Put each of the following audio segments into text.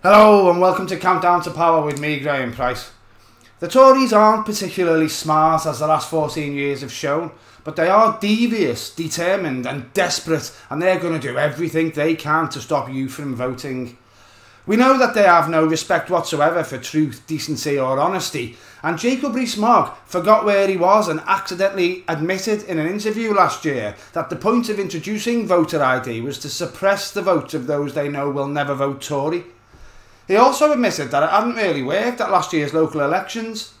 Hello and welcome to Countdown to Power with me, Graeme Pryce. The Tories aren't particularly smart as the last 14 years have shown, but they are devious, determined and desperate and they're going to do everything they can to stop you from voting. We know that they have no respect whatsoever for truth, decency or honesty and Jacob Rees-Mogg forgot where he was and accidentally admitted in an interview last year that the point of introducing voter ID was to suppress the votes of those they know will never vote Tory. He also admitted that it hadn't really worked at last year's local elections.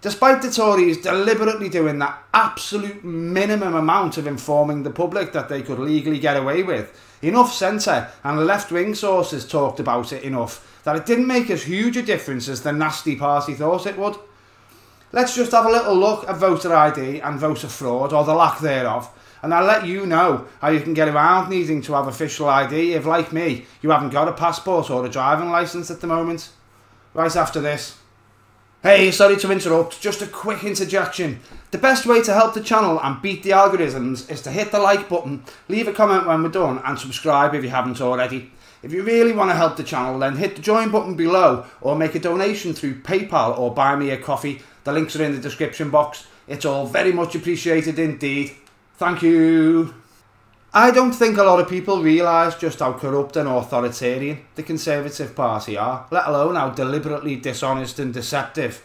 Despite the Tories deliberately doing that absolute minimum amount of informing the public that they could legally get away with, enough centre and left-wing sources talked about it enough that it didn't make as huge a difference as the nasty party thought it would. Let's just have a little look at voter ID and voter fraud, or the lack thereof, and I'll let you know how you can get around needing to have official ID if, like me, you haven't got a passport or a driving licence at the moment. Right after this. Hey, sorry to interrupt, just a quick interjection. The best way to help the channel and beat the algorithms is to hit the like button, leave a comment when we're done and subscribe if you haven't already. If you really want to help the channel then hit the join button below or make a donation through PayPal or buy me a coffee. The links are in the description box. It's all very much appreciated indeed. Thank you. I don't think a lot of people realise just how corrupt and authoritarian the Conservative Party are, let alone how deliberately dishonest and deceptive.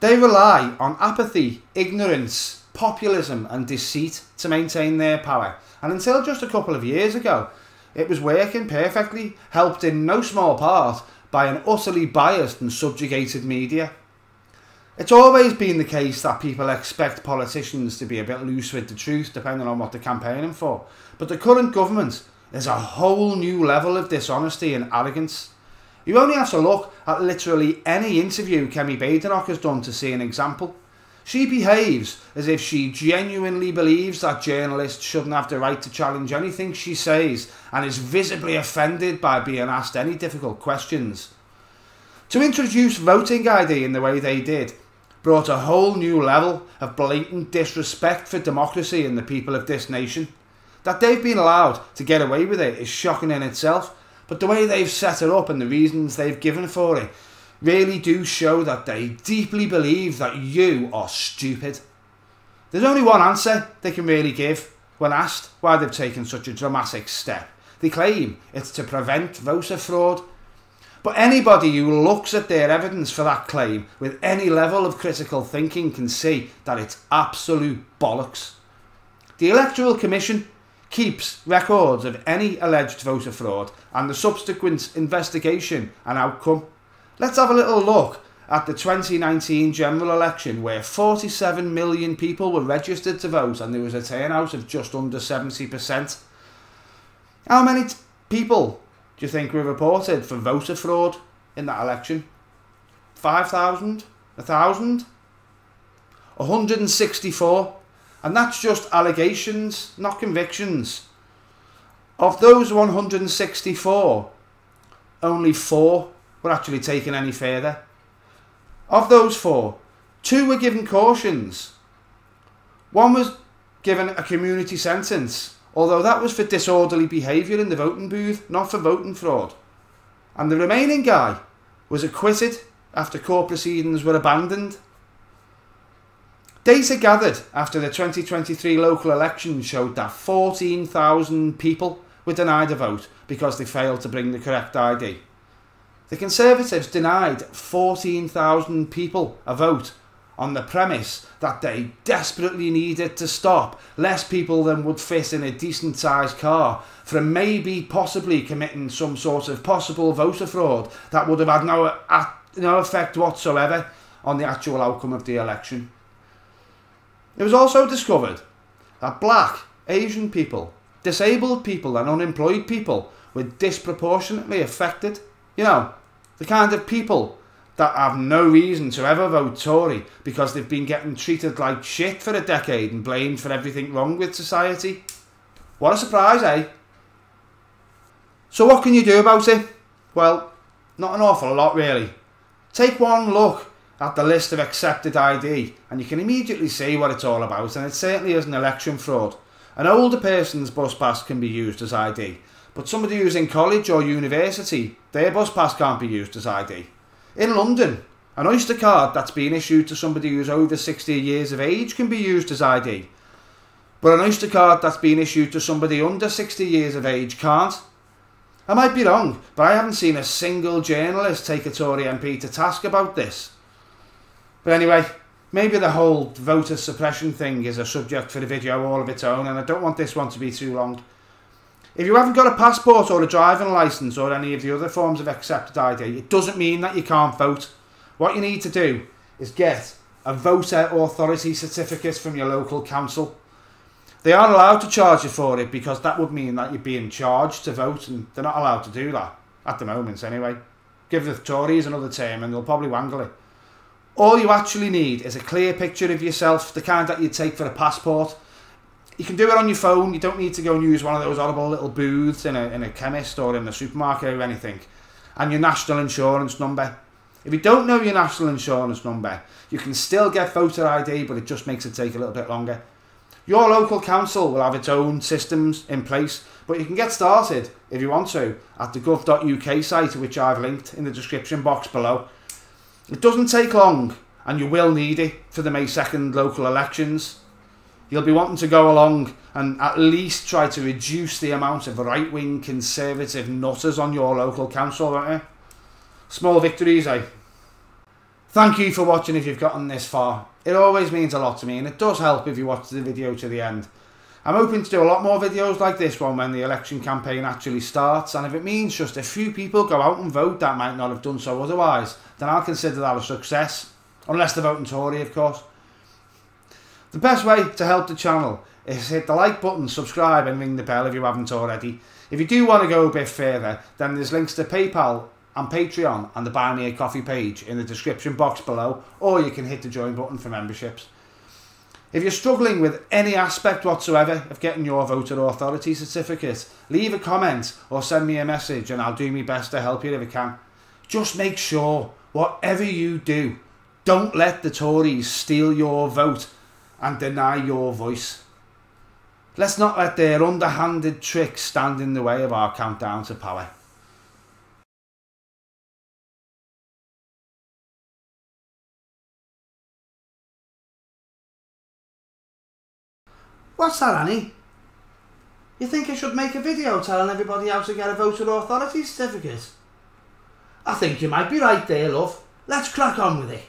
They rely on apathy, ignorance, populism and deceit to maintain their power, and until just a couple of years ago, it was working perfectly, helped in no small part by an utterly biased and subjugated media. It's always been the case that people expect politicians to be a bit loose with the truth depending on what they're campaigning for. But the current government is a whole new level of dishonesty and arrogance. You only have to look at literally any interview Kemi Badenoch has done to see an example. She behaves as if she genuinely believes that journalists shouldn't have the right to challenge anything she says and is visibly offended by being asked any difficult questions. To introduce voting ID in the way they did brought a whole new level of blatant disrespect for democracy and the people of this nation. That they've been allowed to get away with it is shocking in itself, but the way they've set it up and the reasons they've given for it really do show that they deeply believe that you are stupid. There's only one answer they can really give when asked why they've taken such a dramatic step. They claim it's to prevent voter fraud but anybody who looks at their evidence for that claim with any level of critical thinking can see that it's absolute bollocks. The Electoral Commission keeps records of any alleged voter fraud and the subsequent investigation and outcome. Let's have a little look at the 2019 general election where 47 million people were registered to vote and there was a turnout of just under 70%. How many people do you think were reported for voter fraud in that election? 5,000? 1,000? 164. And that's just allegations, not convictions. Of those 164, only four were actually taken any further. Of those four, two were given cautions. One was given a community sentence although that was for disorderly behaviour in the voting booth, not for voting fraud. And the remaining guy was acquitted after court proceedings were abandoned. Data gathered after the 2023 local elections showed that 14,000 people were denied a vote because they failed to bring the correct ID. The Conservatives denied 14,000 people a vote on the premise that they desperately needed to stop less people than would fit in a decent sized car from maybe possibly committing some sort of possible voter fraud that would have had no, no effect whatsoever on the actual outcome of the election. It was also discovered that black, Asian people, disabled people and unemployed people were disproportionately affected. You know, the kind of people that have no reason to ever vote Tory because they've been getting treated like shit for a decade and blamed for everything wrong with society. What a surprise, eh? So what can you do about it? Well, not an awful lot really. Take one look at the list of accepted ID and you can immediately see what it's all about and it certainly isn't election fraud. An older person's bus pass can be used as ID, But somebody who's in college or university, their bus pass can't be used as ID. In London, an Oyster card that's been issued to somebody who's over 60 years of age can be used as ID. But an Oyster card that's been issued to somebody under 60 years of age can't. I might be wrong, but I haven't seen a single journalist take a Tory MP to task about this. But anyway, maybe the whole voter suppression thing is a subject for a video all of its own, and I don't want this one to be too long. If you haven't got a passport or a driving licence or any of the other forms of accepted ID, it doesn't mean that you can't vote. What you need to do is get a voter authority certificate from your local council. They aren't allowed to charge you for it because that would mean that you're being charged to vote and they're not allowed to do that at the moment anyway. Give the Tories another term and they'll probably wangle it. All you actually need is a clear picture of yourself, the kind that you take for a passport. You can do it on your phone, you don't need to go and use one of those horrible little booths in a, in a chemist or in a supermarket or anything. And your national insurance number. If you don't know your national insurance number, you can still get voter ID, but it just makes it take a little bit longer. Your local council will have its own systems in place, but you can get started, if you want to, at the gov.uk site, which I've linked in the description box below. It doesn't take long, and you will need it for the May 2nd local elections. You'll be wanting to go along and at least try to reduce the amount of right-wing conservative nutters on your local council, won't you? Small victories, eh? Thank you for watching if you've gotten this far. It always means a lot to me and it does help if you watch the video to the end. I'm hoping to do a lot more videos like this one when the election campaign actually starts and if it means just a few people go out and vote that might not have done so otherwise, then I'll consider that a success. Unless they're voting Tory, of course. The best way to help the channel is hit the like button, subscribe and ring the bell if you haven't already. If you do want to go a bit further, then there's links to PayPal and Patreon and the Buy Me a Coffee page in the description box below, or you can hit the join button for memberships. If you're struggling with any aspect whatsoever of getting your voter authority certificate, leave a comment or send me a message and I'll do my best to help you if I can. Just make sure, whatever you do, don't let the Tories steal your vote and deny your voice. Let's not let their underhanded tricks stand in the way of our countdown to power. What's that, Annie? You think I should make a video telling everybody how to get a voter authority certificate? I think you might be right there, love. Let's crack on with it.